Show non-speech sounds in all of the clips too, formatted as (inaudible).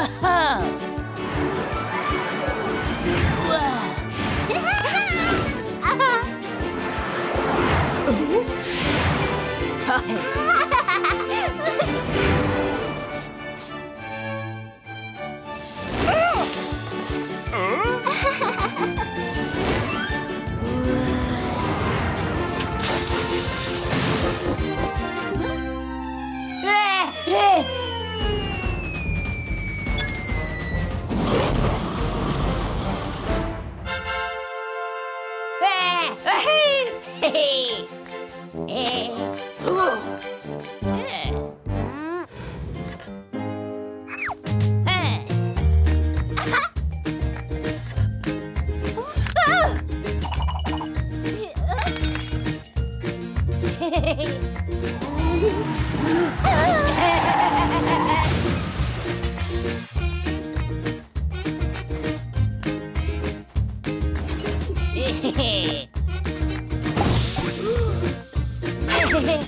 Whoa! (laughs) Whoa! (laughs) (laughs) Hey! (laughs) Yeah,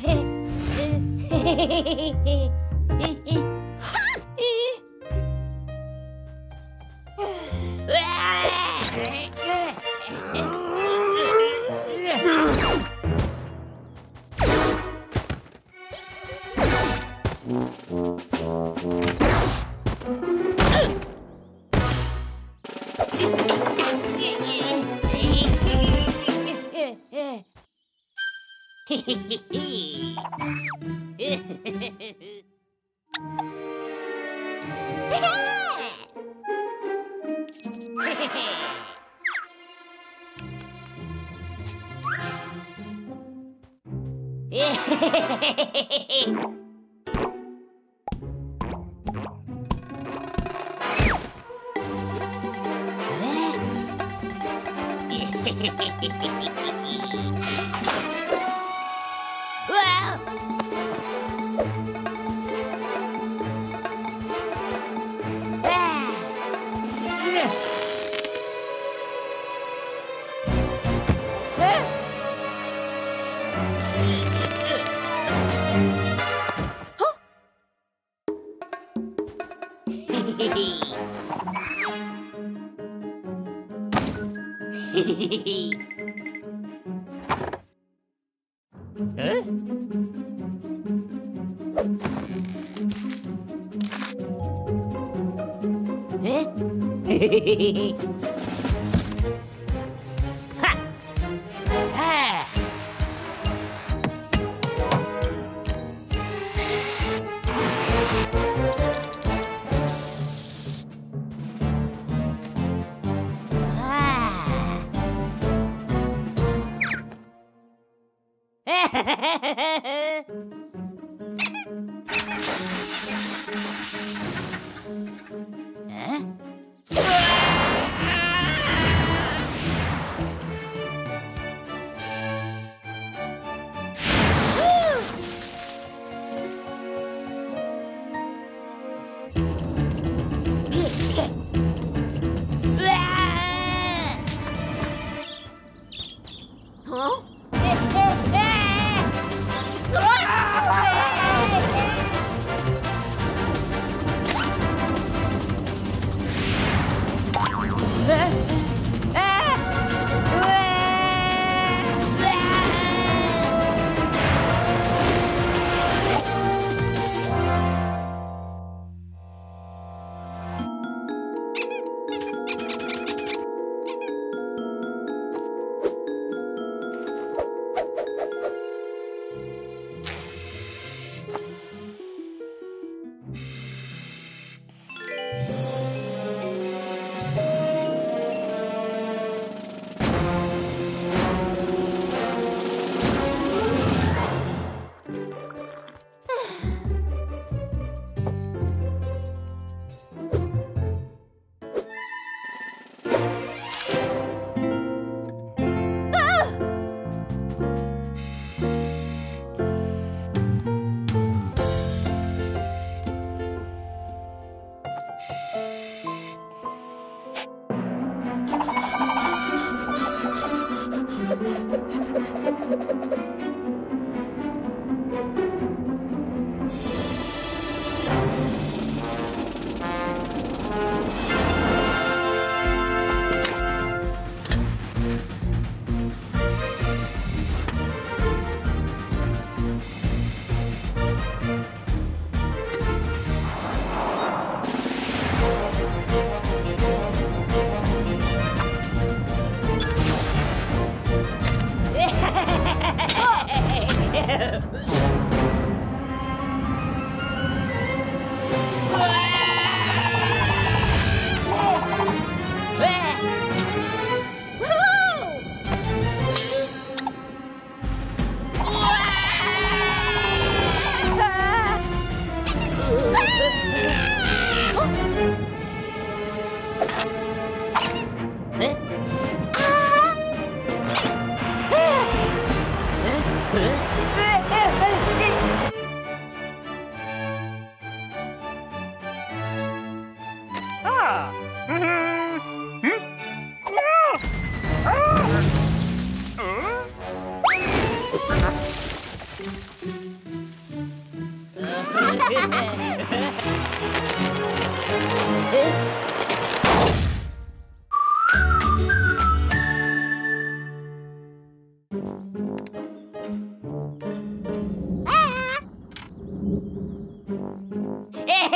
yeah. え (laughs) (laughs) え？え (laughs) Huh? 아! 응? 아! 아! 어?